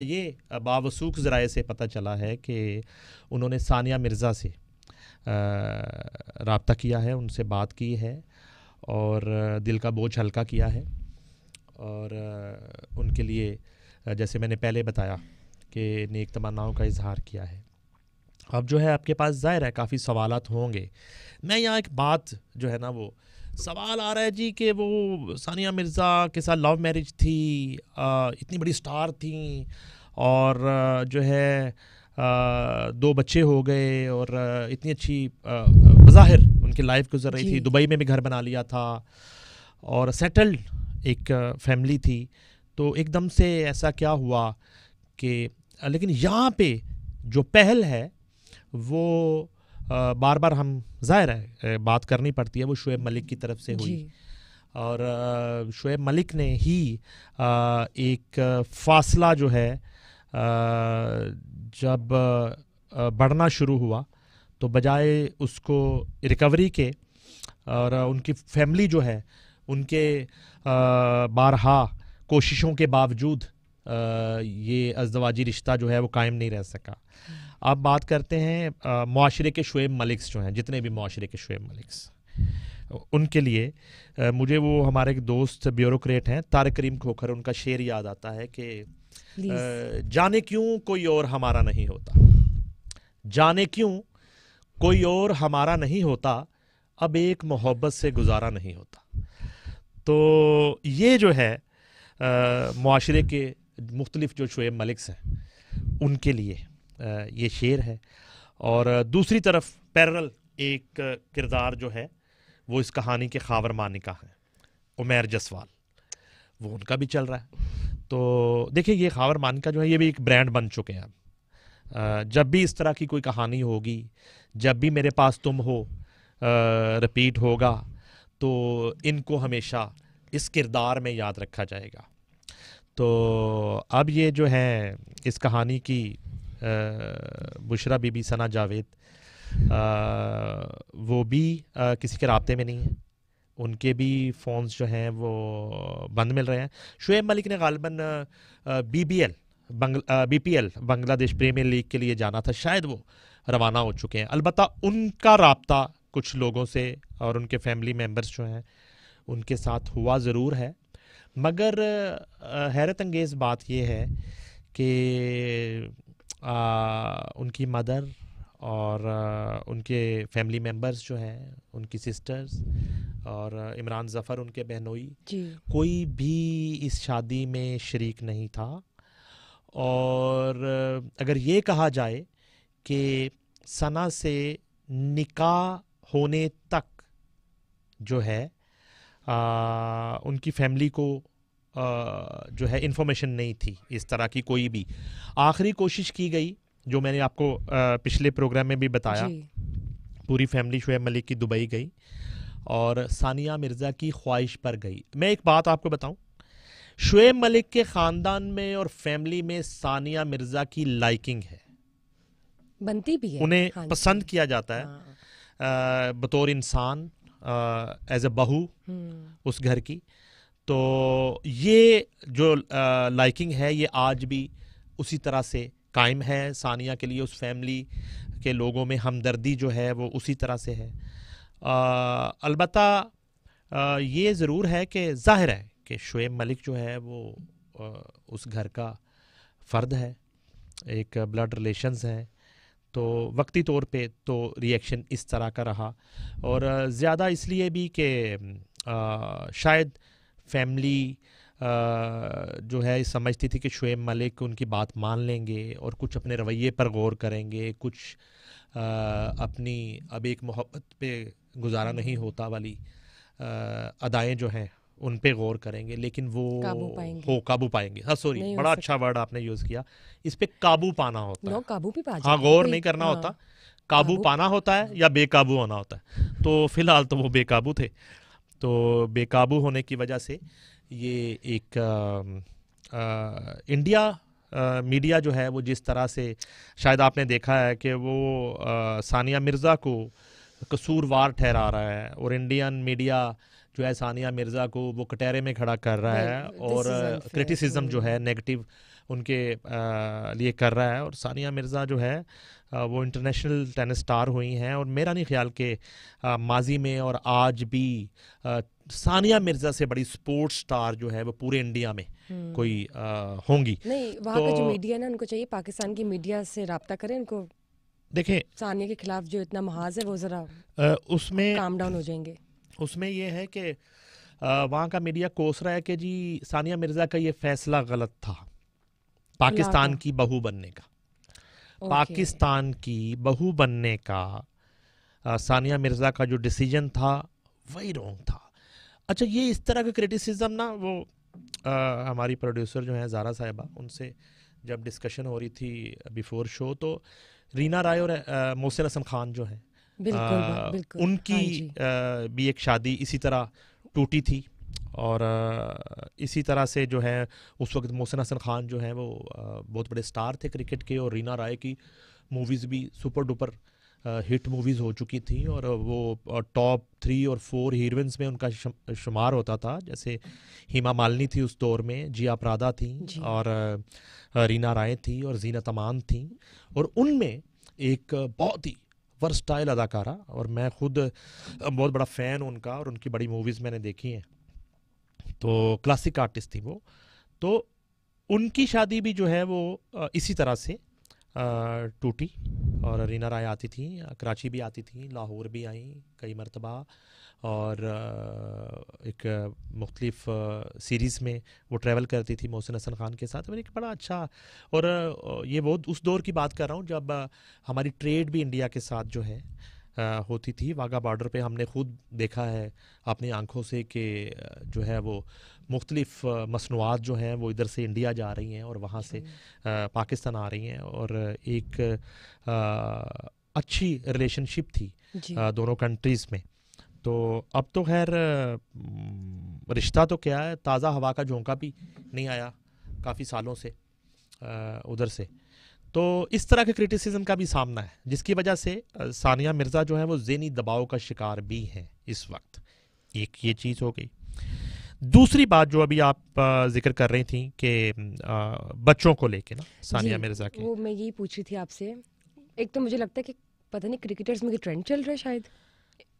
ये बावसूख ज़राए से पता चला है कि उन्होंने सानिया मिर्ज़ा से रबता किया है, उनसे बात की है और दिल का बोझ हल्का किया है और उनके लिए जैसे मैंने पहले बताया कि नेक तमन्नाओं का इजहार किया है। अब जो है आपके पास ज़ाहिर है, काफ़ी सवालत होंगे। मैं यहाँ एक बात जो है ना वो सवाल आ रहा है जी कि वो सानिया मिर्ज़ा के साथ लव मैरिज थी आ, इतनी बड़ी स्टार थी और जो है आ, दो बच्चे हो गए और इतनी अच्छी बज़ाहिर उनकी लाइफ गुजर रही थी। दुबई में भी घर बना लिया था और सेटल्ड एक फैमिली थी। तो एकदम से ऐसा क्या हुआ कि लेकिन यहाँ पे जो पहल है वो बार बार हम ज़ाहिर है बात करनी पड़ती है वो शुएब मलिक की तरफ़ से हुई। और शुएब मलिक ने ही एक फ़ासला जो है जब बढ़ना शुरू हुआ तो बजाय उसको रिकवरी के और उनकी फैमिली जो है उनके बारहा कोशिशों के बावजूद ये अजदवाजी रिश्ता जो है वो कायम नहीं रह सका। आप बात करते हैं माशरे के शुएब मलिक्स जो हैं जितने भी माशरे के शुएब मलिक्स उनके लिए आ, मुझे वो हमारे एक दोस्त ब्यूरोक्रेट हैं तारक करीम खोखर उनका शेर याद आता है कि जाने क्यों कोई और हमारा नहीं होता? जाने क्यों कोई और हमारा नहीं होता? अब एक मोहब्बत से गुजारा नहीं होता। तो ये जो है माशरे के मुख्तलिफ़ जो शुएब मलिक्स हैं उनके लिए ये शेर है। और दूसरी तरफ़ पैरल एक किरदार जो है, वो इस कहानी के खावर मानिका है, उमेर जसवाल। वो उनका भी चल रहा है। तो देखिए, ये खावर मानिका जो है, ये भी एक ब्रांड बन चुके हैं जब भी इस तरह की कोई कहानी होगी, जब भी मेरे पास तुम हो रिपीट होगा तो इनको हमेशा इस किरदार में याद रखा जाएगा। तो अब ये जो है, इस कहानी की बुशरा बीबी सना जावेद वो भी किसी के रबते में नहीं है। उनके भी फ़ोन्स जो हैं वो बंद मिल रहे हैं। शुएब मलिक ने गालबन B B L B P L Bangladesh premier league के लिए जाना था। शायद वो रवाना हो चुके हैं। अलबत् उनका रबता कुछ लोगों से और उनके फैमिली मेंबर्स जो हैं, उनके साथ हुआ ज़रूर है। मगर हैरत अंगेज़ बात यह है कि उनकी मदर और आ, उनके फैमिली मेंबर्स जो हैं उनकी सिस्टर्स और इमरान ज़फ़र उनके बहनोई कोई भी इस शादी में शरीक नहीं था। और अगर ये कहा जाए कि सना से निकाह होने तक जो है आ, उनकी फैमिली को जो है इन्फॉर्मेशन नहीं थी इस तरह की कोई भी। आखिरी कोशिश की गई जो मैंने आपको पिछले प्रोग्राम में भी बताया। पूरी फैमिली शुएब मलिक की दुबई गई और सानिया मिर्ज़ा की ख्वाहिश पर गई। मैं एक बात आपको बताऊँ शुएब मलिक के ख़ानदान में और फैमिली में सानिया मिर्ज़ा की लाइकिंग है। बनती भी है। उन्हें हाँ पसंद किया जाता है। हाँ। बतौर इंसान एज ए बहू हम्म। उस घर की। तो ये जो लाइकिंग है ये आज भी उसी तरह से कायम है। सानिया के लिए उस फैमिली के लोगों में हमदर्दी जो है वो उसी तरह से है। अलबत् ये ज़रूर है कि ज़ाहिर है कि शुएब मलिक जो है वो आ, उस घर का फ़र्द है एक ब्लड रिलेशंस हैं। तो वक्ती तौर पे तो रिएक्शन इस तरह का रहा। और ज़्यादा इसलिए भी कि शायद फैमिली जो है समझती थी कि शुएब मलिक उनकी बात मान लेंगे और कुछ अपने रवैये पर गौर करेंगे कुछ अपनी अब एक मोहब्बत पे गुजारा नहीं होता वाली अदाएँ जो हैं उन पे गौर करेंगे लेकिन वो काबू पाएँगे। हो काबू पाएँगे। हाँ सॉरी बड़ा अच्छा वर्ड आपने यूज़ किया। इस पर काबू पाना होता है। काबू भी पा हाँ गौर नहीं करना हाँ, होता। काबू पाना होता है। या बेकाबू होना होता है। तो फ़िलहाल तो वो बेकाबू थे। तो बेकाबू होने की वजह से ये एक आ, आ, इंडिया आ, मीडिया जो है वो जिस तरह से शायद आपने देखा है कि वो आ, सानिया मिर्ज़ा को कसूरवार ठहरा रहा है और इंडियन मीडिया जो है सानिया मिर्ज़ा को वो कटहरे में खड़ा कर रहा है और क्रिटिसिज्म जो है नेगेटिव उनके लिए कर रहा है और सानिया मिर्ज़ा जो है वो इंटरनेशनल टेनिस स्टार हुई हैं और मेरा नहीं ख्याल कि माजी में और आज भी सानिया मिर्ज़ा से बड़ी स्पोर्ट्स स्टार जो है वो पूरे इंडिया में हम्म। कोई होंगी। नहीं वहाँ तो, का जो मीडिया ना उनको चाहिए पाकिस्तान की मीडिया से रबता करें उनको देखें सानिया के खिलाफ जो इतना महाज है वो ज़रा उसमें काम डाउन हो जाएँगे। उसमें ये है कि वहाँ का मीडिया कोस रहा है कि जी सानिया मिर्ज़ा का ये फैसला गलत था पाकिस्तान की बहू बनने का। पाकिस्तान की बहू बनने का सानिया मिर्ज़ा का जो डिसीज़न था वही रॉन्ग था। अच्छा ये इस तरह का क्रिटिसिज्म ना वो आ, हमारी प्रोड्यूसर जो है ज़ारा साहिबा उनसे जब डिस्कशन हो रही थी बिफोर शो तो रीना राय और मोहसिन हसन खान जो हैं बिल्कुल, बिल्कुल, उनकी हाँ आ, भी एक शादी इसी तरह टूटी थी। और इसी तरह से जो है उस वक्त मोहसिन हसन खान जो है वो बहुत बड़े स्टार थे क्रिकेट के और रीना राय की मूवीज़ भी सुपर डुपर हिट मूवीज़ हो चुकी थी और वो टॉप थ्री और फोर हीरोइंस में उनका शुमार होता था। जैसे हिमा मालिनी थी उस दौर में जिया प्रादा थी और रीना राय थी और जीना तमान थी और उनमें एक बहुत ही वर्सटाइल अदाकारा और मैं खुद बहुत बड़ा फ़ैन उनका और उनकी बड़ी मूवीज़ मैंने देखी हैं। तो क्लासिक आर्टिस्ट थी वो। तो उनकी शादी भी जो है वो इसी तरह से टूटी और रीना राय आती थी, कराची भी आती थी, लाहौर भी आई कई मरतबा और एक मुख्तलिफ़ सीरीज़ में वो ट्रैवल करती थी मोहसिन हसन ख़ान के साथ। मैंने एक बड़ा अच्छा और ये वो उस दौर की बात कर रहा हूँ जब हमारी ट्रेड भी इंडिया के साथ जो है होती थी। वाघा बॉर्डर पे हमने खुद देखा है अपनी आँखों से कि जो है वो मुख्तलिफ़ मसनूआत जो हैं वो इधर से इंडिया जा रही हैं और वहाँ से पाकिस्तान आ रही हैं और एक अच्छी रिलेशनशिप थी दोनों कंट्रीज़ में। तो अब तो खैर रिश्ता तो क्या है ताज़ा हवा का झोंका भी नहीं आया काफ़ी सालों से उधर से। तो इस तरह के क्रिटिसिज्म का भी सामना है जिसकी वजह से सानिया मिर्ज़ा जो है वो जहनी दबाव का शिकार भी हैं इस वक्त। एक ये चीज़ हो गई। दूसरी बात जो अभी आप ज़िक्र कर रही थी कि बच्चों को लेके ना सानिया मिर्ज़ा के। वो मैं यही पूछ थी आपसे। एक तो मुझे लगता है कि पता नहीं क्रिकेटर्स में ट्रेंड चल रहा है शायद।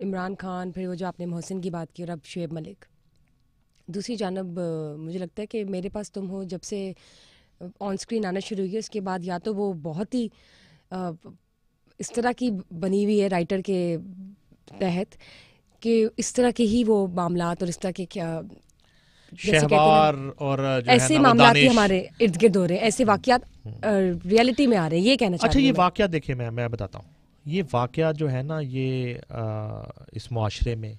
इमरान खान फिर वो जो आपने मोहसिन की बात की और अब शुएब मलिक। दूसरी जानब मुझे लगता है कि मेरे पास तुम हो जब से ऑन स्क्रीन आना शुरू हुई है उसके बाद या तो वो बहुत ही आ, इस तरह की बनी हुई है राइटर के तहत कि इस तरह के ही वो मामला और इस तरह के क्या शहबार और ऐसे मामला हमारे इर्द गिर्द हो रहे हैं ऐसे वाकयात रियलिटी में आ रहे हैं ये कहना अच्छा ये वाकया देखिए मैं मैं बताता हूँ। ये वाकया जो है ना ये आ, इस माशरे में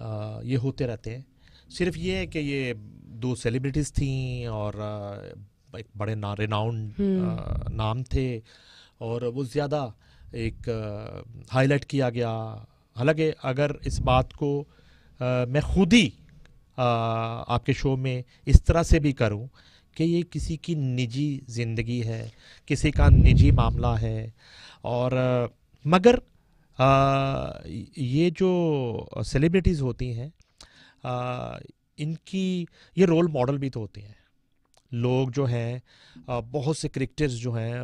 आ, ये होते रहते हैं। सिर्फ़ ये है कि ये दो सेलिब्रिटीज़ थी और एक बड़े ना रिनाउंड हम्म। नाम थे और वो ज़्यादा एक हाईलाइट किया गया हालाँकि अगर इस बात को आ, मैं खुद ही आपके शो में इस तरह से भी करूँ कि ये किसी की निजी ज़िंदगी है किसी का निजी मामला है और मगर आ, ये जो सेलिब्रिटीज़ होती हैं इनकी ये रोल मॉडल भी तो होती हैं लोग जो हैं बहुत से क्रिकेटर्स जो हैं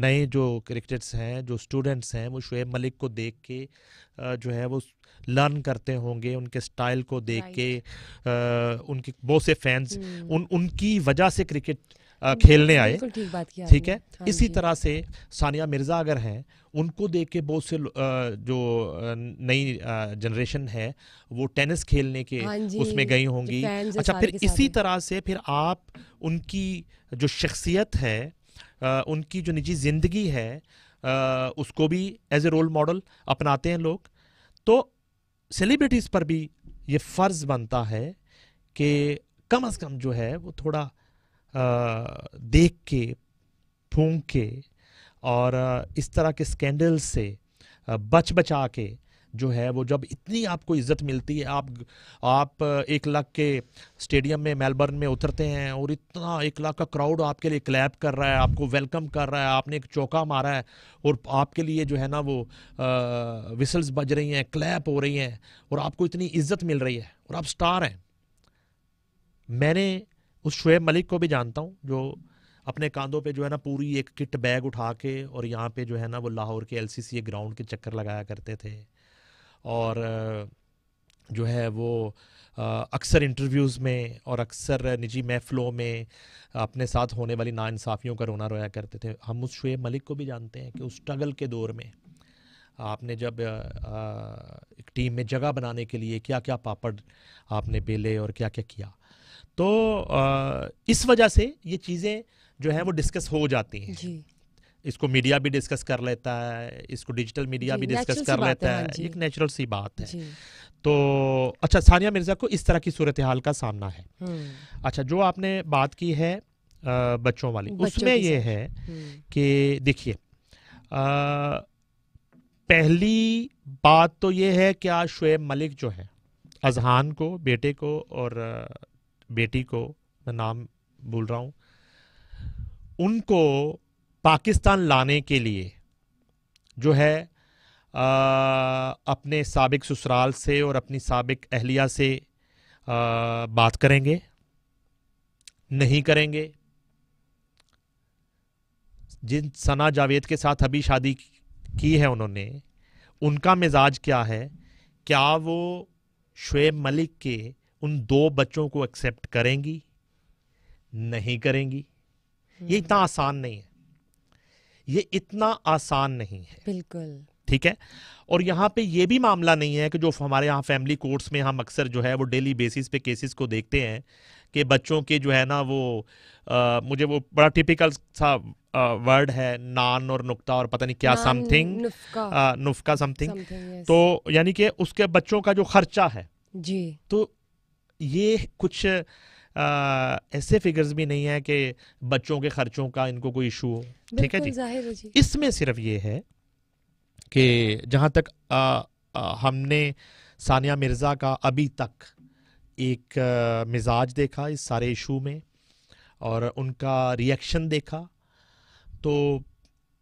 नए जो क्रिकेटर्स हैं जो स्टूडेंट्स हैं वो शुएब मलिक को देख के जो है वो लर्न करते होंगे उनके स्टाइल को देख के उनके बहुत से फैंस हम्म। उन उनकी वजह से क्रिकेट खेलने आए। ठीक है? हाँ इसी तरह से सानिया मिर्ज़ा अगर हैं उनको देख के बहुत से जो नई जनरेशन है वो टेनिस खेलने के हाँ उसमें गई होंगी। अच्छा फिर इसी तरह से फिर आप उनकी जो शख्सियत है उनकी जो निजी ज़िंदगी है उसको भी एज ए रोल मॉडल अपनाते हैं लोग। तो सेलिब्रिटीज़ पर भी ये फ़र्ज़ बनता है कि कम अज़ कम जो है वो थोड़ा देख के फूंक के और इस तरह के स्कैंडल से बच बचा के जो है वो जब इतनी आपको इज़्ज़त मिलती है आप आप एक लाख के स्टेडियम में मेलबर्न में उतरते हैं और इतना एक लाख का क्राउड आपके लिए क्लैप कर रहा है आपको वेलकम कर रहा है आपने एक चौका मारा है और आपके लिए जो है ना वो आ, विसल्स बज रही हैं क्लैप हो रही हैं और आपको इतनी इज़्ज़त मिल रही है और आप स्टार हैं। मैंने उस शुएब मलिक को भी जानता हूँ, जो अपने कांधों पे जो है ना पूरी एक किट बैग उठा के और यहाँ पे जो है ना वो लाहौर के एलसीसी ग्राउंड के चक्कर लगाया करते थे। और जो है वो अक्सर इंटरव्यूज़ में और अक्सर निजी महफ़लों में अपने साथ होने वाली नाइंसाफ़ियों का रोना रोया करते थे। हम उस शुएब मलिक को भी जानते हैं कि उस स्ट्रगल के दौर में आपने जब एक टीम में जगह बनाने के लिए क्या क्या पापड़ आपने बेले और क्या क्या किया तो आ, इस वजह से ये चीज़ें जो है वो डिस्कस हो जाती हैं। जी। इसको मीडिया भी डिस्कस कर लेता है इसको डिजिटल मीडिया भी डिस्कस कर लेता है, है एक नेचुरल सी बात है। तो अच्छा सानिया मिर्ज़ा को इस तरह की सूरत हाल का सामना है। हम्म, अच्छा जो आपने बात की है बच्चों वाली बच्चों उसमें ये है हम्म, कि देखिए पहली बात तो ये है कि आज शुएब मलिक जो है अजहान को बेटे को और बेटी को मैं नाम बोल रहा हूँ उनको पाकिस्तान लाने के लिए जो है अ, अपने सबक ससुराल से और अपनी साबिक अहलिया से अ, बात करेंगे नहीं करेंगे। जिन सना जावेद के साथ अभी शादी की है उन्होंने उनका मिजाज क्या है? क्या वो शुएब मलिक के उन दो बच्चों को एक्सेप्ट करेंगी नहीं करेंगी ये इतना आसान नहीं है। ये इतना आसान नहीं है। बिल्कुल। ठीक है? और यहाँ पे ये भी मामला नहीं है कि जो हमारे यहाँ फैमिली कोर्ट्स में हम अक्सर जो है वो डेली बेसिस पे केसेस को देखते हैं कि बच्चों के जो है ना वो अ, मुझे वो बड़ा टिपिकल सा वर्ड है नान और नुक्ता और पता नहीं क्या समथिंग नुफ्का समथिंग तो यानी कि उसके बच्चों का जो खर्चा है जी। तो ये कुछ अ, ऐसे फिगर्स भी नहीं है कि बच्चों के खर्चों का इनको कोई इशू हो। ठीक है जी? जी। इसमें सिर्फ़ ये है कि जहाँ तक आ, आ, हमने सानिया मिर्ज़ा का अभी तक एक आ, मिजाज देखा इस सारे इशू में और उनका रिएक्शन देखा तो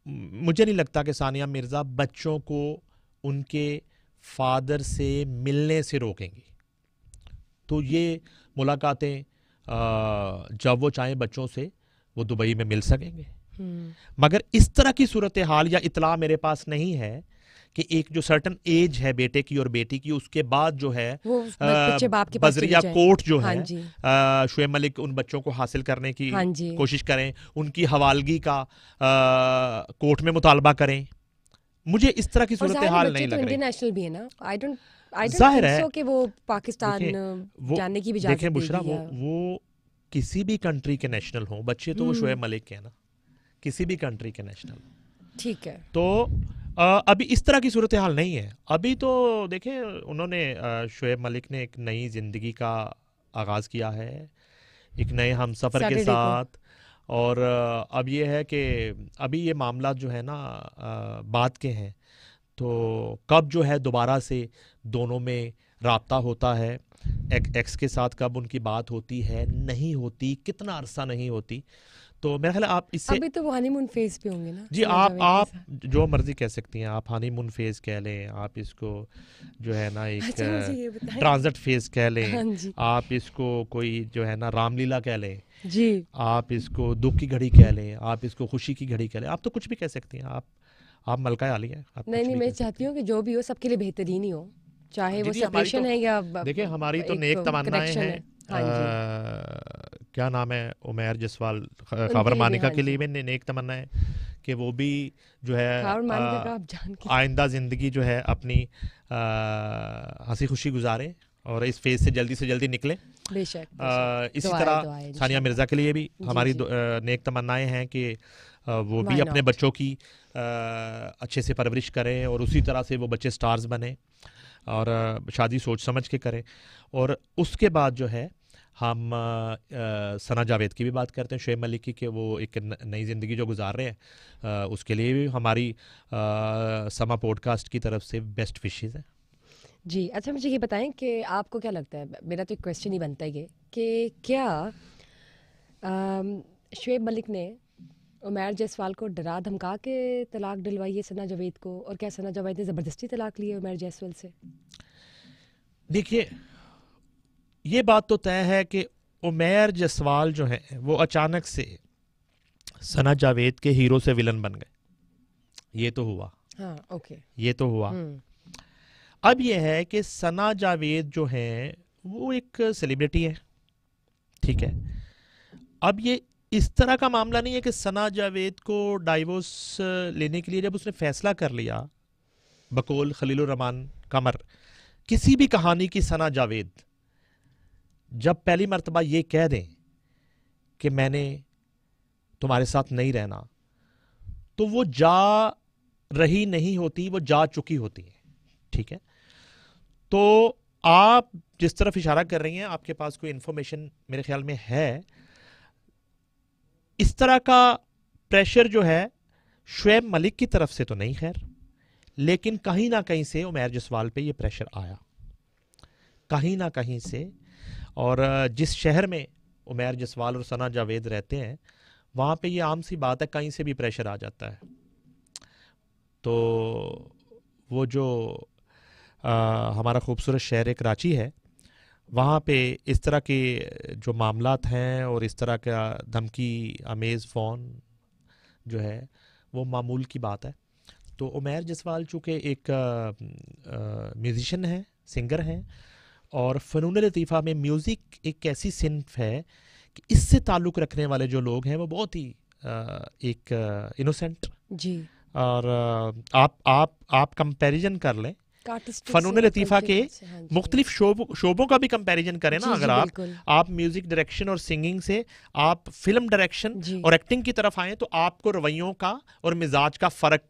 मुझे नहीं लगता कि सानिया मिर्ज़ा बच्चों को उनके फादर से मिलने से रोकेंगी। तो ये मुलाकातें जब वो चाहें बच्चों से वो दुबई में मिल सकेंगे। हम्म, मगर इस तरह की सूरत हाल या इतला मेरे पास नहीं है कि एक जो सर्टन एज है बेटे की और बेटी की उसके बाद जो है वो बच्चे बाप के पास चले बजरिया कोर्ट जो हाँ है शुएब मलिक उन बच्चों को हासिल करने की हाँ कोशिश करें उनकी हवालगी का कोर्ट में मुतालबा करें। मुझे इस तरह की सूरत हाल नहीं तो लग रही। भी है ना। आई डोंट ज़ाहिर है। कि वो पाकिस्तान जाने की भी बुशरा वो वो किसी भी कंट्री के नेशनल हों बच्चे तो वो हम्म। शुएब मलिक के हैं ना किसी भी कंट्री के नेशनल ठीक है। तो अ, अभी इस तरह की सूरत हाल नहीं है। अभी तो देखें उन्होंने शुएब मलिक ने एक नई ज़िंदगी का आगाज़ किया है एक नए हम सफ़र के साथ और अब ये है कि अभी ये मामला जो है ना बात के हैं। तो कब जो है दोबारा से दोनों में रबता होता है एक, एक्स के साथ कब उनकी बात होती है नहीं होती कितना अरसा नहीं होती। तो मेरा ख्याल आप इससे अभी तो वो हनीमून फ़ेज़ पे होंगे ना जी आप आप जो मर्ज़ी कह सकती हैं आप हनीमून फ़ेज़ कह लें आप इसको जो है ना एक अच्छा ट्रांजिट फ़ेज़ कह लें हाँ आप इसको कोई जो है ना रामलीला कह लें जी। आप इसको दुख की घड़ी कह लें आप इसको खुशी की घड़ी कह लें आप तो कुछ भी कह सकती हैं आप आप मलका आली हैं आप नहीं नहीं मैं चाहती हूँ। कि जो भी हो सबके लिए बेहतरीन ही हो चाहे वो दीदी, सेपरेशन तो- है या हैं। देखिए हमारी तो नेक तमन्नाएँ हैं। हाँ। क्या नाम है? उमैर जसवाल खबर मानिका हाँ के लिए भी ने- नेक तमन्नाएँ कि वो भी जो है आइंदा ज़िंदगी जो है अपनी हँसी खुशी गुजारें और इस फ़ेज़ से जल्दी से जल्दी निकले। बेशक। इसी तरह सानिया मिर्ज़ा के लिए भी हमारी नेक तमन्नाएँ हैं कि वो भी अपने बच्चों की अच्छे से परवरिश करें और उसी तरह से वो बच्चे स्टार्स बने और शादी सोच समझ के करें। और उसके बाद जो है हम सना जावेद की भी बात करते हैं शुएब मलिक की कि वो एक नई ज़िंदगी जो गुजार रहे हैं। उसके लिए भी हमारी समा पॉडकास्ट की तरफ़ से बेस्ट विशेज़ हैं। जी अच्छा मुझे ये बताएँ कि आपको क्या लगता है? मेरा तो एक क्वेश्चन ही बनता है ये कि क्या शुएब मलिक ने उमैर जायसवाल को डरा धमका के तलाक डलवाई है सना जावेद को और क्या सना जावेद ने ज़बरदस्ती तलाक ली है उमैर जायसवाल से? देखिए ये बात तो तय है कि उमैर जसवाल जो है वो अचानक से सना जावेद के हीरो से विलन बन गए। ये तो हुआ। हाँ ओके। ये तो हुआ। हम्म, अब यह है कि सना जावेद जो है वो एक सेलिब्रिटी है ठीक है? अब ये इस तरह का मामला नहीं है कि सना जावेद को डाइवोर्स लेने के लिए जब उसने फैसला कर लिया, बकोल खलील रहमान कमर, किसी भी कहानी की सना जावेद, जब पहली मरतबा ये कह दें कि मैंने तुम्हारे साथ नहीं रहना तो वो जा रही नहीं होती, वो जा चुकी होती है। ठीक है? तो आप जिस तरफ़ इशारा कर रही हैं, आपके पास कोई इंफॉर्मेशन मेरे ख्याल में है इस तरह का प्रेशर जो है शुएब मलिक की तरफ़ से तो नहीं खैर। लेकिन कहीं ना कहीं से उमैर जसवाल पे ये प्रेशर आया। कहीं ना कहीं से। और जिस शहर में उमैर जसवाल और सना जावेद रहते हैं वहाँ पे ये आम सी बात है कहीं से भी प्रेशर आ जाता है। तो वो जो अ, हमारा खूबसूरत शहर कराची है वहाँ पे इस तरह के जो मामलात हैं और इस तरह का धमकी अमेज़ फ़ोन जो है वो मामूल की बात है। तो उमैर जसवाल चूँकि एक म्यूज़िशन हैं सिंगर हैं और फ़नून लतीफ़ा में म्यूज़िक एक ऐसी सिनफ है कि इससे ताल्लुक़ रखने वाले जो लोग हैं वो बहुत ही अ, एक इनोसेंट जी। और आप आप आप कंपैरिजन कर लें फ़नून लतीफ़ा के हाँ। मुख्तलिफ़ शोब शोबों का भी कंपैरिजन करें ना अगर आप आप म्यूज़िक डायरेक्शन और सिंगिंग से आप फ़िल्म डायरेक्शन और एक्टिंग की तरफ़ आए तो आपको रवैयों का और मिजाज का फ़र्क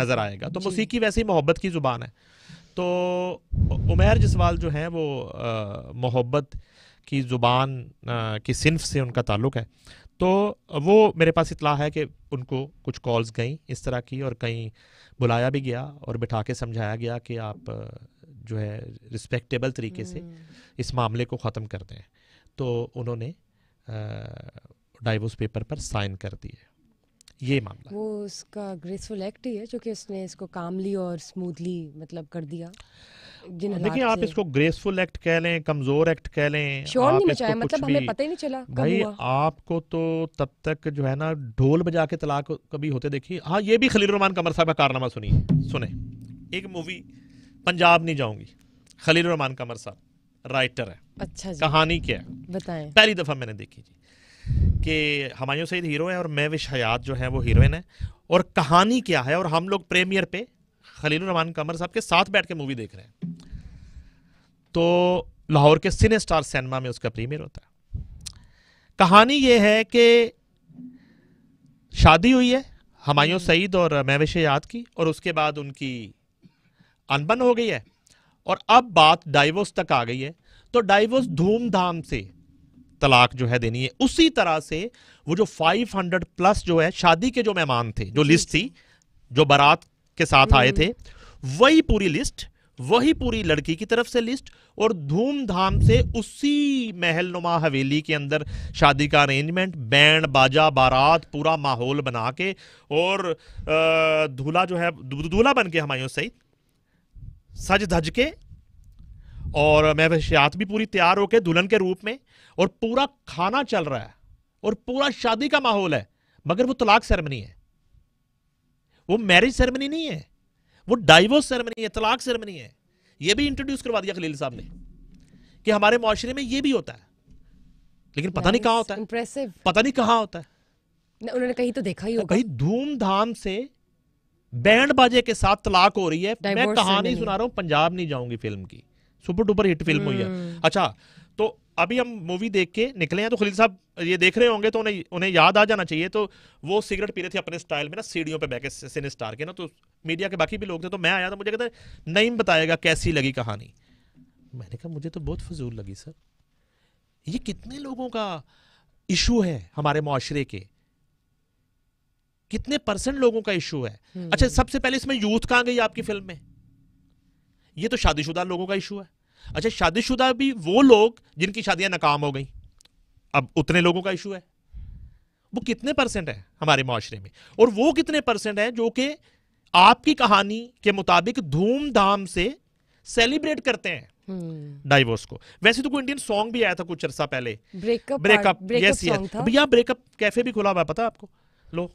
नज़र आएगा। तो। मौसीकी वैसे ही मोहब्बत की ज़ुबान है। तो उमेर जसवाल जो हैं वो मोहब्बत की ज़ुबान की सिनफ से उनका ताल्लुक है। तो वो मेरे पास इतला है कि उनको कुछ कॉल्स गई इस तरह की और कहीं बुलाया भी गया और बिठा के समझाया गया कि आप जो है रिस्पेक्टेबल तरीके से इस मामले को ख़त्म कर दें। तो उन्होंने डाइवोर्स पेपर पर साइन कर दिए ये मामला वो उसका ग्रेसफुल एक्ट ही है जो कि उसने इसको कामली और स्मूथली मतलब कर दिया। देखिए आप इसको ग्रेसफुल एक्ट कह लें कमज़ोर एक्ट कह लें शोर आप नहीं इसको मचाया मतलब हमें पता ही नहीं चला कब भाई आपको तो तब तक जो है ना ढोल बजा के तलाक कभी होते देखिए। हाँ ये भी खलील रहमान कमर साहब का कारनामा सुनिए सुने। एक मूवी पंजाब नहीं जाऊँगी। खलील रहमान कमर साहब राइटर है। अच्छा कहानी क्या है? बताएँ। पहली दफ़ा मैंने देखी जी। कि हमायूं सईद हीरो है और महविश हयात जो है वो हीरोइन है। और कहानी क्या है? और हम लोग प्रीमियर पे खलील रहमान कमर साहब के साथ बैठ के मूवी देख रहे हैं। तो लाहौर के सिने स्टार सिनेमा में उसका प्रीमियर होता है। कहानी ये है कि शादी हुई है हमायूं सईद और महविश हयात की, और उसके बाद उनकी अनबन हो गई है। और अब बात डाइवोर्स तक आ गई है। तो डाइवोर्स धूमधाम से तलाक जो है देनी है। उसी तरह से वो जो 500 प्लस जो है शादी के जो मेहमान थे जो लिस्ट थी जो। बारात के साथ आए थे वही पूरी लिस्ट वही पूरी लड़की की तरफ़ से लिस्ट और धूमधाम से उसी महल नुमा हवेली के अंदर शादी का अरेंजमेंट बैंड बाजा बारात पूरा माहौल बना के और दूल्हा जो है दूल्हा बन के हमायूं सईद सज धज के और मैं वशियात भी पूरी तैयार होके दुल्हन के रूप में और पूरा खाना चल रहा है और पूरा शादी का माहौल है मगर वो तलाक सेरेमनी है। वो मैरिज सेरेमनी नहीं है वो डाइवोर्स सेरेमनी है तलाक सेरेमनी है। ये भी इंट्रोड्यूस करवा दिया खलील साहब ने कि हमारे माशरे में ये भी होता है। लेकिन पता नहीं कहाँ होता है। इंप्रेसिव पता नहीं कहाँ होता है। उन्होंने कहीं तो देखा ही होगा। कहीं धूमधाम से बैंड बाजे के साथ तलाक हो रही है। मैं कहानी सुना रहा हूँ पंजाब नहीं जाऊँगी फ़िल्म की। सुपर डुपर हिट फ़िल्म हुई है। हम्म। अच्छा तो अभी हम मूवी देख के निकले हैं तो खलील साहब ये देख रहे होंगे तो उन्हें उन्हें याद आ जाना चाहिए तो वो सिगरेट पी रहे थे अपने स्टाइल में ना सीढ़ियों पे बैठ सिने स्टार के ना तो मीडिया के बाकी भी लोग थे तो मैं आया था मुझे कहते नहीं बताएगा कैसी लगी कहानी? मैंने कहा मुझे तो बहुत फजूल लगी सर। ये कितने लोगों का इशू है हमारे माशरे के। कितने परसेंट लोगों का इशू है। अच्छा सबसे पहले इसमें यूथ कहाँ गई आपकी फ़िल्म में? ये तो शादीशुदा लोगों का इशू है। अच्छा शादीशुदा भी वो लोग जिनकी शादियाँ नाकाम हो गई। अब उतने लोगों का इशू है। वो कितने परसेंट है हमारे माशरे में? और वो कितने परसेंट है जो कि आपकी कहानी के मुताबिक धूमधाम से सेलिब्रेट करते हैं? डाइवोर्स को। वैसे तो कोई इंडियन सॉन्ग भी आया था कुछ अरसा पहले। Breakup breakup breakup yes yes भैया ब्रेकअप कैफ़े भी खुला हुआ पता आपको? लो।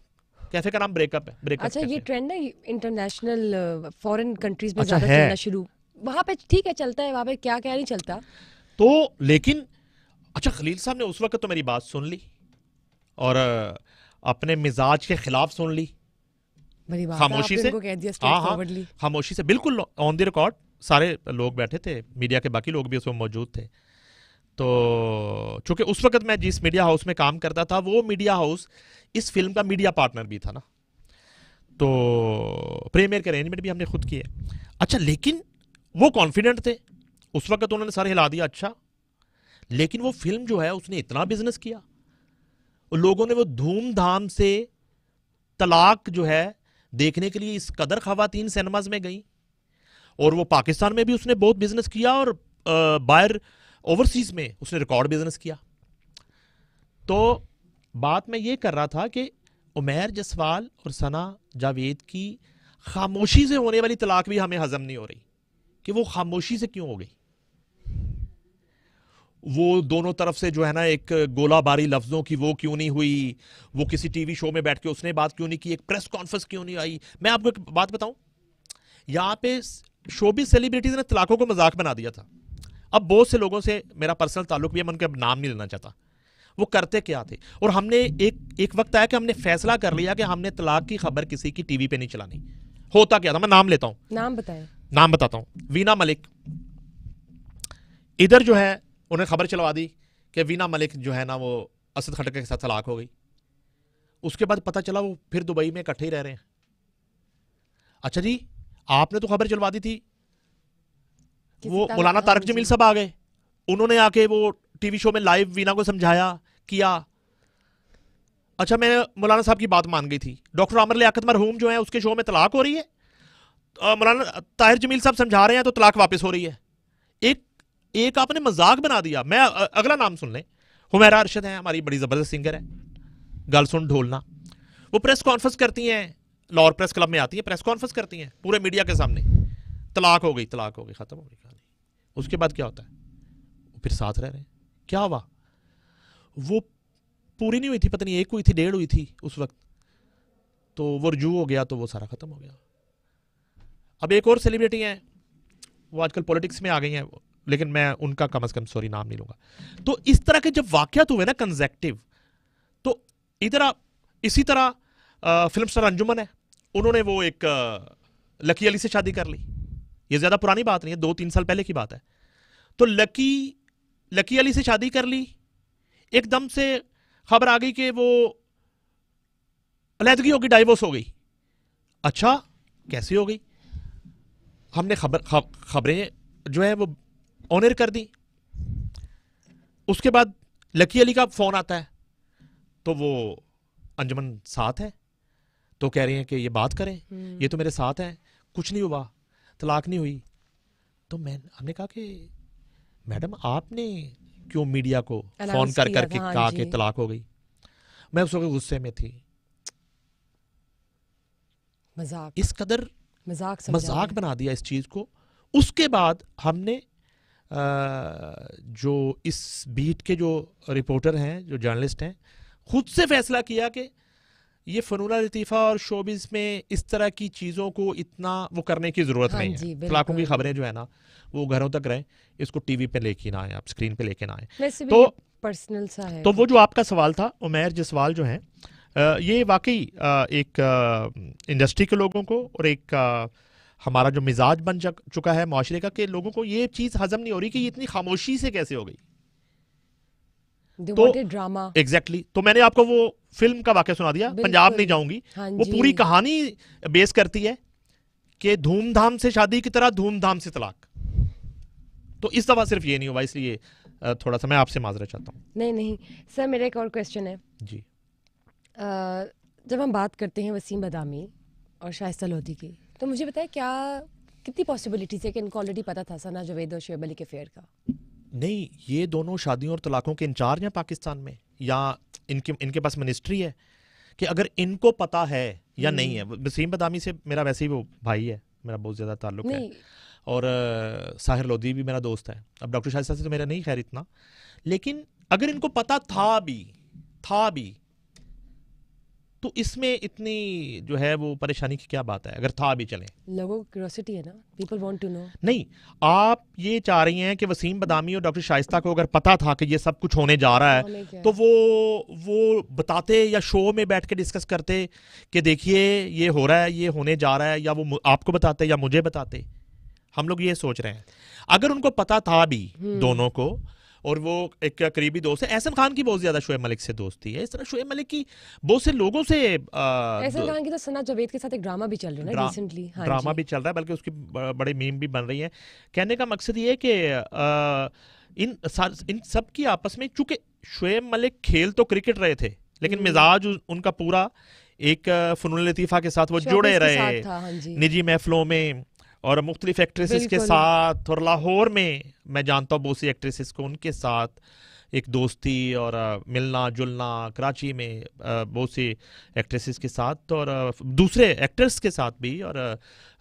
कैफ़े का नाम ब्रेकअप है ब्रेकअप अच्छा ये ट्रेंड है इंटरनेशनल फॉरेन कंट्रीज़ में अच्छा, ज़्यादा चलना शुरू। वहाँ पे ठीक है चलता है वहाँ पे क्या क्या नहीं चलता। तो लेकिन अच्छा खलील साहब ने उस वक्त तो मेरी बात सुन ली और अपने मिजाज के खिलाफ सुन ली। बड़ी बात खामोशी से? हाँ हाँ। खामोशी से बिल्कुल ऑन द रिकॉर्ड सारे लोग बैठे थे मीडिया के बाकी लोग भी उसमें मौजूद थे। तो चूँकि उस वक्त मैं जिस मीडिया हाउस में काम करता था वो मीडिया हाउस इस फ़िल्म का मीडिया पार्टनर भी था ना। तो प्रीमियर के अरेंजमेंट भी हमने खुद किए। अच्छा लेकिन वो कॉन्फिडेंट थे। उस वक्त उन्होंने सर हिला दिया अच्छा। लेकिन वो फ़िल्म जो है, उसने इतना बिज़नेस किया। लोगों ने वो धूमधाम से तलाक जो है, देखने के लिए इस कदर खवातीन सिनेमाज में गई। और वो पाकिस्तान में भी उसने बहुत बिज़नेस किया और बाहर ओवरसीज में उसने रिकॉर्ड बिज़नेस किया। तो बात मैं ये कर रहा था कि उमैर, जसवाल और सना जावेद की खामोशी से होने वाली तलाक भी हमें हजम नहीं हो रही। कि वो खामोशी से क्यों हो गई? वो दोनों तरफ़ से जो है ना एक गोलाबारी लफ्जों की वो क्यों नहीं हुई? वो किसी टीवी शो में बैठ के उसने बात क्यों नहीं की? एक प्रेस कॉन्फ्रेंस क्यों नहीं आई? मैं आपको एक बात बताऊँ। यहाँ पे शोबी सेलिब्रिटीज ने तलाकों को मज़ाक बना दिया था। अब बहुत से लोगों से मेरा पर्सनल ताल्लुक भी है, मैं उनका नाम नहीं लेना चाहता। वो करते क्या थे? और हमने एक एक वक्त आया कि हमने फैसला कर लिया कि हमने तलाक की खबर किसी की टीवी पे नहीं चलानी। होता क्या था? मैं नाम लेता हूँ। नाम बताएँ। नाम बताता हूँ। वीना मलिक। इधर जो है उन्हें खबर चलवा दी कि वीना मलिक जो है ना वो असद खटके के साथ तलाक हो गई। उसके बाद पता चला वो फिर दुबई में इकट्ठे ही रह रहे हैं। अच्छा जी आपने तो खबर चलवा दी थी। वो मौलाना तारक जमील साहब आ गए। उन्होंने आके वो टीवी शो में लाइव वीना को समझाया। किया। अच्छा मैं मौलाना साहब की बात मान गई थी। डॉक्टर आमर लियाकत मरहूम जो है उसके शो में तलाक हो रही है। अ, मौलाना ताहिर जमील साहब समझा रहे हैं तो तलाक वापस हो रही है। एक एक आपने मज़ाक बना दिया। मैं अगला नाम सुन लें। हुमैरा अरशद है हमारी बड़ी ज़बरदस्त सिंगर है। गल सुन ढोलना। वो प्रेस कॉन्फ्रेंस करती हैं लाहौर प्रेस क्लब में आती है प्रेस कॉन्फ्रेंस करती हैं पूरे मीडिया के सामने। तलाक हो गई तलाक हो गई खत्म हो गई उसके बाद क्या होता है? फिर साथ रह रहे हैं। क्या हुआ? वो पूरी नहीं हुई थी, पता नहीं, एक हुई थी, डेढ़ हुई थी उस वक्त। तो वो रजू हो गया तो वो सारा खत्म हो गया। अब एक और सेलिब्रिटी हैं, वो आजकल पॉलिटिक्स में आ गई हैं, लेकिन मैं उनका कम अज कम सॉरी नाम नहीं लूँगा। तो इस तरह के जब वाकयात हुए ना कंजेक्टिव तो इधर आप, इसी तरह फ़िल्म स्टार अंजुमन है, उन्होंने वो एक लकी अली से शादी कर ली। ये ज़्यादा पुरानी बात नहीं है, दो तीन साल पहले की बात है। तो लकी लकी अली से शादी कर ली एकदम से खबर आ गई कि वो अलहदगी हो गई डाइवोर्स हो गई। अच्छा कैसे हो गई? हमने खबर खबरें जो है वो ऑनर कर दी। उसके बाद लकी अली का फ़ोन आता है तो वो अंजमन साथ है तो कह रही हैं कि ये बात करें हम्म। ये तो मेरे साथ हैं कुछ नहीं हुआ तलाक नहीं हुई। तो मैं हमने कहा कि मैडम आपने क्यों मीडिया को फ़ोन कर करके हाँ कहा कि तलाक हो गई? मैं उस वक्त गुस्से में थी। मज़ाक। इस कदर मज़ाक मज़ाक बना दिया इस चीज़ को। उसके बाद हमने जो इस बीट के जो रिपोर्टर हैं जो जर्नलिस्ट हैं खुद से फैसला किया कि ये फनूना लतीफ़ा और शोबिस में इस तरह की चीज़ों को इतना वो करने की ज़रूरत हाँ नहीं है। तलाकों की खबरें जो है ना वो घरों तक रहें इसको टीवी पे लेके ना आए आप स्क्रीन पे लेके ना आए। तो- पर्सनल सा है। तो वो जो आपका सवाल था उमैर जसवाल जो है ये वाकई एक इंडस्ट्री के लोगों को और एक हमारा जो मिजाज बन चक- चुका है माशरे का कि लोगों को ये चीज़ हजम नहीं हो रही कि ये इतनी खामोशी से कैसे हो गई? तो- ड्रामा एग्जैक्टली exactly. तो मैंने आपको वो फ़िल्म का वाक्य सुना दिया पंजाब नहीं जाऊँगी। हाँ वो पूरी कहानी बेस करती है कि धूमधाम से शादी की तरह धूमधाम से तलाक। तो इस दफ़ा सिर्फ़ ये नहीं हुआ इसलिए थोड़ा सा मैं आपसे माजरा चाहता हूँ। नहीं नहीं। सर मेरा एक और क्वेश्चन है। जी। अ, जब हम बात करते हैं वसीम बदामी और शाइस्ता लोधी की तो मुझे बताया क्या कितनी पॉसिबिलिटीज है कि इनको ऑलरेडी पता था सना जावेद और शुएब अली के फेयर का? नहीं ये दोनों शादियों और तलाकों के इंचार्ज हैं पाकिस्तान में या इनके इनके पास मिनिस्ट्री है कि अगर इनको पता है या नहीं है वसीम बदामी से मेरा वैसे ही वो भाई है मेरा बहुत ज़्यादा ताल्लुक है। और साहिर लोधी भी मेरा दोस्त है। अब डॉक्टर शाहिद से तो मेरा नहीं खैर इतना। लेकिन अगर इनको पता था भी था भी तो इसमें इतनी जो है वो परेशानी की क्या बात है? अगर था भी चले। लोगों को क्यूरोसिटी है ना? पीपल वांट टू नो नहीं आप ये चाह रही हैं कि वसीम बदामी और डॉक्टर शाइस्ता को अगर पता था कि ये सब कुछ होने जा रहा है तो वो वो बताते या शो में बैठ के डिस्कस करते कि देखिए ये हो रहा है ये होने जा रहा है या वो आपको बताते या मुझे बताते। हम लोग ये सोच रहे हैं। अगर उनको पता था भी हम्म। दोनों को और वो एक करीबी दोस्त है। एहसन खान की बहुत ज़्यादा शोएब मलिक से दोस्ती है। इस तरह शोएब मलिक की बहुत से लोगों से आ, ऐसा दो- तो सना जावेद के साथ एक ड्रामा भी चल रहा है ड्रा- रिसेंटली हाँ ड्रामा भी चल रहा है बल्कि उसकी बड़े मीम भी बन रही है। कहने का मकसद ये है कि इन इन सब की आपस में चूँकि शुएब मलिक खेल तो क्रिकेट रहे थे लेकिन हम्म। मिजाज उनका पूरा एक अ, लतीफ़ा के साथ वो जुड़े रहे। हाँ निजी महफलों में और मुख्तलिफ़ एक्ट्रेसेस के साथ और लाहौर में मैं जानता हूँ बहुत सी एक्ट्रेसेस को उनके साथ एक दोस्ती और मिलना जुलना कराची में बहुत सी एक्ट्रेसेस के साथ और दूसरे एक्टर्स के साथ भी और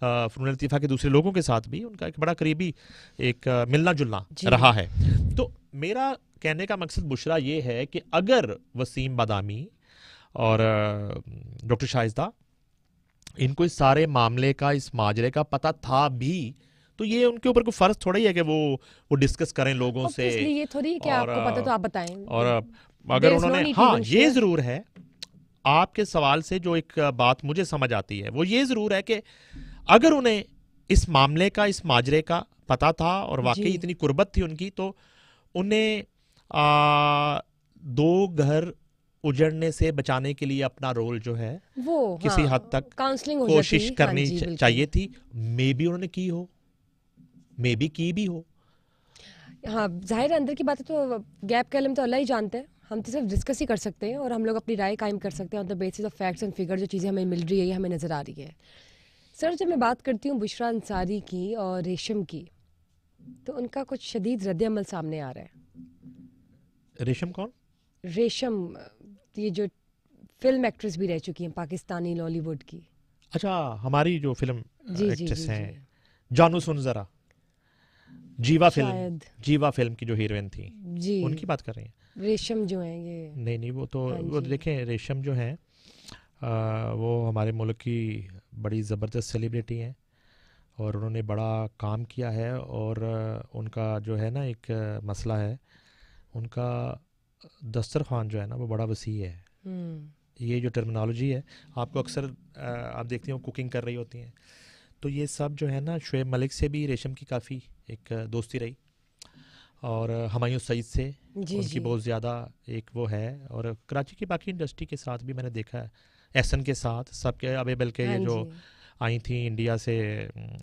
फरून लतीफ़ा के दूसरे लोगों के साथ भी उनका एक बड़ा करीबी एक मिलना जुलना रहा है। तो मेरा कहने का मकसद बुशरा ये है कि अगर वसीम बादामी और डॉक्टर शाहिस्ता इनको इस सारे मामले का इस माजरे का पता था भी तो ये उनके ऊपर कोई फ़र्ज़ थोड़ा ही है कि वो वो डिस्कस करें लोगों से? ये थोड़ी कि आपको पता तो आप बताएँ। और अगर There no उन्होंने हाँ ये ज़रूर है आपके सवाल से जो एक बात मुझे समझ आती है वो ये ज़रूर है कि अगर उन्हें इस मामले का इस माजरे का पता था और वाकई इतनी कुर्बत थी उनकी तो उन्हें आ, दो घर उजड़ने से बचाने के लिए अपना रोल जो है वो किसी हाँ, हद तक काउंसलिंग कोशिश हाँ करनी च- बिल्कुल। चाहिए थी। मे भी उन्होंने की हो। मे भी की भी हो। हाँ ज़ाहिर है अंदर की बातें तो गैप के अलम तो अल्लाह ही जानते हैं। हम तो सिर्फ़ डिस्कस ही कर सकते हैं और हम लोग अपनी राय कायम कर सकते हैं on the basis of facts and figure जो चीज़ें हमें मिल रही है हमें नज़र आ रही है। सर जब मैं बात करती हूँ बुशरा अंसारी की और रेशम की तो उनका कुछ शदीद रद्द अमल सामने आ रहा है। रेशम कौन? रेशम ये जो फ़िल्म एक्ट्रेस भी रह चुकी हैं पाकिस्तानी लॉलीवुड की। अच्छा हमारी जो फ़िल्म जी एक्ट्रेस हैं जानू सुन जरा। जीवा फ़िल्म जीवा फ़िल्म की जो हीरोइन थी जी। उनकी बात कर रही हैं? रेशम जो है ये। नहीं नहीं वो तो हाँ वो। देखें रेशम जो है वो हमारे मुल्क की बड़ी ज़बरदस्त सेलिब्रिटी हैं और उन्होंने बड़ा काम किया है और उनका जो है ना एक मसला है उनका दस्तरखान जो है ना वो बड़ा वसी है। हम्म। ये जो टर्मिनोलॉजी है आपको अक्सर आप देखते हो कुकिंग कर रही होती हैं। तो ये सब जो है ना शुएब मलिक से भी रेशम की काफ़ी एक दोस्ती रही। और हुमायूं सईद से जी उनकी बहुत ज़्यादा एक वो है। और कराची की बाकी इंडस्ट्री के साथ भी मैंने देखा है। एहसन के साथ सबके अबे बल्कि हाँ ये जो आई थी इंडिया से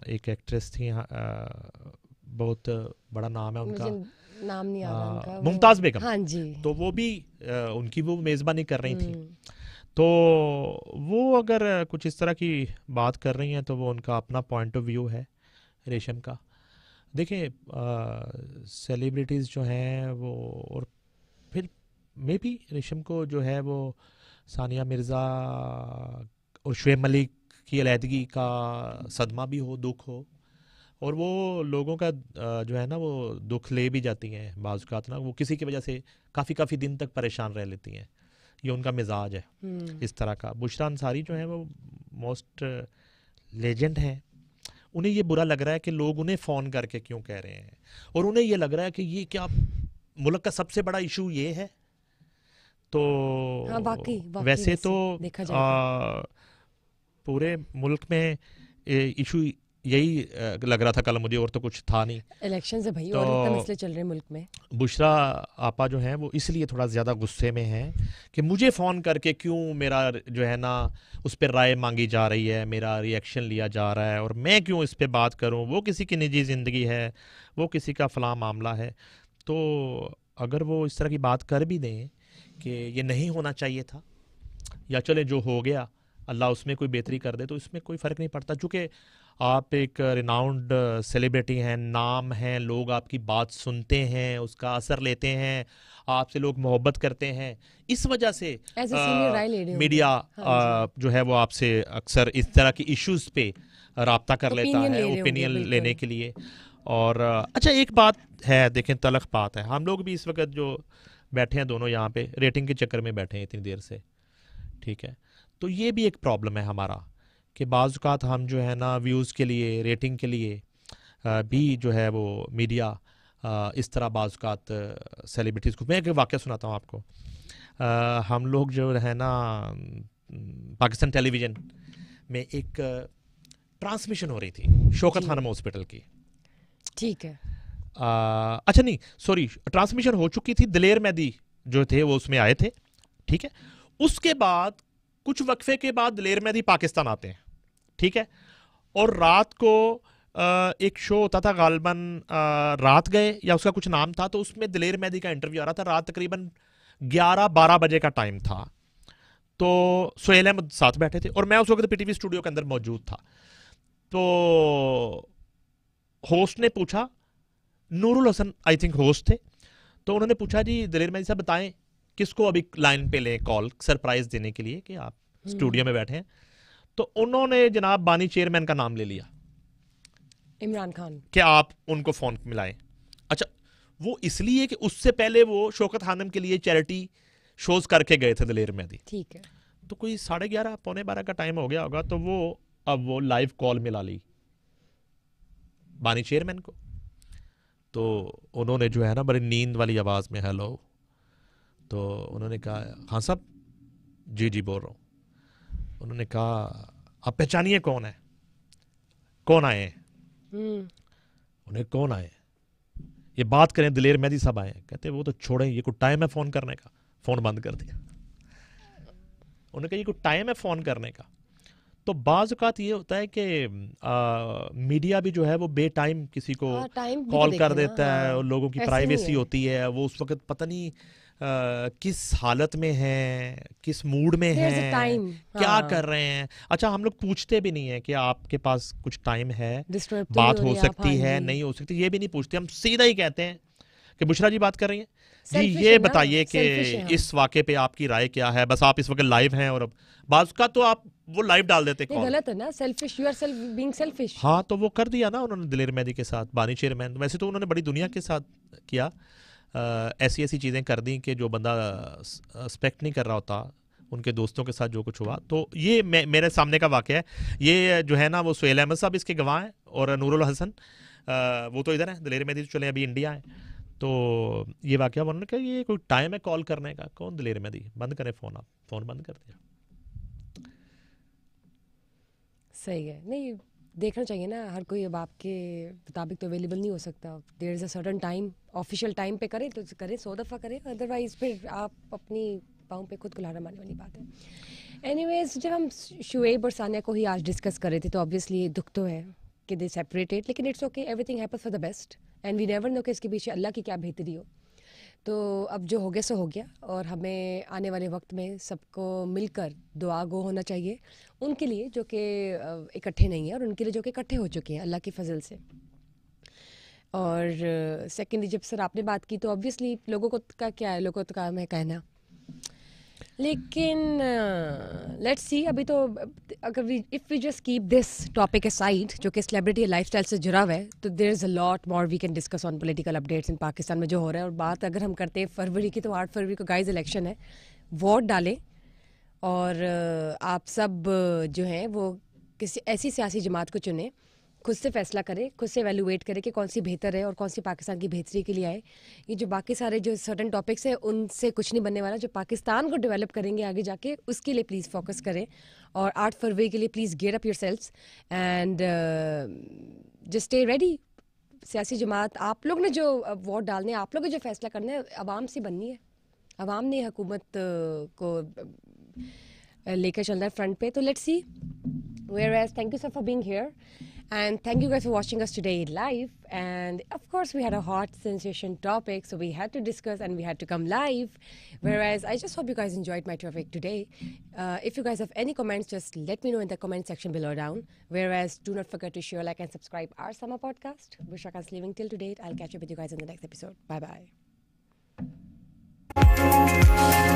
एक एक्ट्रेस थी हाँ, बहुत बड़ा नाम है उनका। नाम नहीं आ रहा आ, मुमताज़ बेगम। हाँ जी। तो वो भी अ, उनकी वो मेज़बानी कर रही थी। हम्म, तो वो अगर कुछ इस तरह की बात कर रही हैं तो वो उनका अपना पॉइंट ऑफ़ व्यू है रेशम का। देखें सेलिब्रिटीज़ जो हैं वो और फिर मे भी रेशम को जो है वो सानिया मिर्ज़ा और शुएब मलिक की अलीहदगी का सदमा भी हो दुख हो। और वो लोगों का जो है ना वो दुख ले भी जाती हैं बाज़ात ना वो किसी की वजह से काफ़ी काफ़ी दिन तक परेशान रह लेती हैं। ये उनका मिजाज है। हम्म, इस तरह का। बुशरा अंसारी जो है वो मोस्ट लेजेंड हैं। उन्हें ये बुरा लग रहा है कि लोग उन्हें फ़ोन करके क्यों कह रहे हैं? और उन्हें ये लग रहा है कि ये क्या मुल्क का सबसे बड़ा इशू ये है? तो हाँ, वाकई, वाकई वैसे वैसे तो आ, पूरे मुल्क में इशू यही लग रहा था कल मुझे और तो कुछ था नहीं। इलेक्शन से भाई तो- इतना मसले चल रहे मुल्क में। बुशरा आपा जो हैं वो इसलिए थोड़ा ज़्यादा गुस्से में हैं कि मुझे फ़ोन करके क्यों मेरा जो है ना उस पर राय मांगी जा रही है मेरा रिएक्शन लिया जा रहा है और मैं क्यों इस पर बात करूँ? वो किसी की निजी ज़िंदगी है वो किसी का फ़लाँ मामला है। तो अगर वो इस तरह की बात कर भी दें कि ये नहीं होना चाहिए था या चले जो हो गया अल्लाह उसमें कोई बेहतरी कर दे तो इसमें कोई फ़र्क नहीं पड़ता। चूँकि आप एक रिनाउंड सेलिब्रिटी uh, हैं नाम हैं लोग आपकी बात सुनते हैं उसका असर लेते हैं आपसे लोग मोहब्बत करते हैं। इस वजह से मीडिया uh, हाँ uh, जो। है वो आपसे अक्सर इस तरह के इश्यूज़ पे रबता कर लेता है ओपिनियन ले लेने के लिए। और अच्छा एक बात है देखें तलख बात है। हम लोग भी इस वक्त जो बैठे हैं दोनों यहाँ पे रेटिंग के चक्कर में बैठे हैं इतनी देर से। ठीक है? तो ये भी एक प्रॉब्लम है हमारा। कि बाज़ात हम जो है ना व्यूज़ के लिए रेटिंग के लिए भी जो है वो मीडिया इस तरह बाज़ात सेलिब्रिटीज़ को मैं एक वाक्य सुनाता हूँ आपको। हम लोग जो है ना पाकिस्तान टेलीविज़न में एक ट्रांसमिशन हो रही थी शोकत खानम हॉस्पिटल की। ठीक है। आ, अच्छा नहीं सॉरी ट्रांसमिशन हो चुकी थी दिलेर मैदी जो थे वो उसमें आए थे ठीक है? उसके बाद कुछ वक्फे के बाद दिलेर मैदी पाकिस्तान आते हैं। ठीक है? और रात को एक शो होता था गालबन रात गए या उसका कुछ नाम था तो उसमें दिलेर मेहदी का इंटरव्यू आ रहा था। रात तकरीबन ग्यारह बारह बजे का टाइम था। तो सोहेल अहमद साथ बैठे थे और मैं उस वक्त पीटीवी स्टूडियो के अंदर मौजूद था। तो होस्ट ने पूछा, Nurul Hasan I think host थे। तो उन्होंने पूछा, जी, दलेर मैदी साहब बताएँ किसको अभी लाइन पे लें कॉल सरप्राइज़ देने के लिए कि आप स्टूडियो में बैठे हैं? तो उन्होंने जनाब बानी चेयरमैन का नाम ले लिया। इमरान खान। क्या आप उनको फ़ोन मिलाएँ। अच्छा वो इसलिए कि उससे पहले वो शोकत खानम के लिए चैरिटी शोज़ करके गए थे दलेर मैदी ठीक है। तो कोई साढ़े ग्यारह पौने बारह का टाइम हो गया होगा तो वो अब वो लाइव कॉल मिला ली बानी चेयरमैन को। तो उन्होंने जो है ना बड़ी नींद वाली आवाज़ में हेलो तो उन्होंने कहा हाँ साहब जी जी बोल रहा हूँ। उन्होंने कहा आप पहचानिए कौन है? कौन आए हैं? हम्म। उन्हें कौन आए ये बात करें दिलेर मेहदी साहब आए कहते वो तो छोड़े ये कोई टाइम है फ़ोन करने का? फ़ोन बंद कर दिया। उन्होंने कहा ये कोई टाइम है फ़ोन करने का? तो बाज़ात ये होता है कि मीडिया भी जो है वो बे टाइम किसी को कॉल हाँ, तो कर देता है हाँ। और लोगों की प्राइवेसी होती है वो उस वक्त पता नहीं किस हालत में है किस मूड में है क्या हाँ. कर रहे हैं? अच्छा हम लोग पूछते भी नहीं है कि आपके पास कुछ टाइम है। बात हो सकती है नहीं हो सकती ये भी नहीं पूछते हम सीधा ही कहते हैं कि बुशरा जी बात कर रही हैं? जी ये बताइए कि इस वाक्य पे आपकी राय क्या है? बस आप इस वक्त लाइव हैं और अब बाज का तो आप वो लाइव डाल देते हैं गलत है ना selfish you are self being selfish हाँ तो वो कर दिया ना उन्होंने दिलेर मेहदी के साथ बानी चेयरमैन वैसे तो उन्होंने बड़ी दुनिया के साथ किया। ऐसी ऐसी चीज़ें कर दी कि जो बंदा एक्सपेक्ट नहीं कर रहा होता उनके दोस्तों के साथ जो कुछ हुआ। तो ये मे, मेरे सामने का वाक़ है। ये जो है ना वो सुहेल अहमद साहब इसके गवाह हैं और नूरुल हसन वो तो इधर है दिलेर मेहदी तो चले अभी इंडिया है। तो ये वाक्य उन्होंने कहा ये कोई टाइम है कॉल करने का? कौन? दिलेर में बंद करें फ़ोन आप। फ़ोन बंद कर दिया। सही है। नहीं देखना चाहिए ना, हर कोई अब आपके मुताबिक तो अवेलेबल नहीं हो सकता। There is a certain time official time पे करें तो करें, सौ दफ़ा करें अदरवाइज़ फिर आप अपनी पाँव पे खुद कुल्हाड़ा मारने वाली बात है। एनीवेज जब हम शुएब और सानिया को ही आज डिस्कस कर रहे थे तो ऑब्वियसली दुख तो है कि दे सेपरेटेड लेकिन it's okay everything happen for the best and we never know कि इसके पीछे अल्लाह की क्या बेहतरी हो। तो अब जो हो गया, सो हो गया, और हमें आने वाले वक्त में सबको मिलकर दुआ गो होना चाहिए उनके लिए जो कि इकट्ठे नहीं है और उनके लिए जो कि इकट्ठे हो चुके हैं, अल्लाह की फजल से। और सेकेंडली जब सर आपने बात की तो ऑब्वियसली लोगों को का क्या है, लोगों का मैं कहना। लेकिन लेट्स सी अभी तो अगर we if we just keep this topic aside जो कि सेलिब्रिटी लाइफस्टाइल से जुड़ा हुआ है तो there is a lot more we can discuss on political updates in Pakistan में जो हो रहा है। और बात अगर हम करते हैं फरवरी की तो आठ फरवरी को गाइज़ इलेक्शन है। वोट डालें। और आप सब जो हैं वो किसी ऐसी सियासी जमात को चुने, खुद से फैसला करें, खुद से वैल्यूएट करें कि कौन सी बेहतर है और कौन सी पाकिस्तान की बेहतरी के लिए आए। ये जो बाकी सारे जो सर्टन टॉपिक्स हैं, उनसे कुछ नहीं बनने वाला, जो पाकिस्तान को डेवलप करेंगे आगे जाके, उसके लिए प्लीज़ फोकस करें। और आठ फरवरी के लिए please gear up your sails and just stay ready सियासी जमात, आप लोग ने जो वोट डालने आप लोग ने जो फैसला करना है आवाम से बननी है। आवाम ने हुकूमत को Uh, लेकर चल रहा है फ्रंट पे तो let's see where as thank you sir for being And thank you guys for watching us today live. And of course, we had a hot sensation topic, so we had to discuss and we had to come live. Whereas, I just hope you guys enjoyed my topic today. Uh, if you guys have any comments, just let me know in the comment section below down. Whereas, do not forget to share, like, and subscribe our summer podcast. Wish I Vishaka's leaving till today. I'll catch up with you guys in the next episode. Bye bye.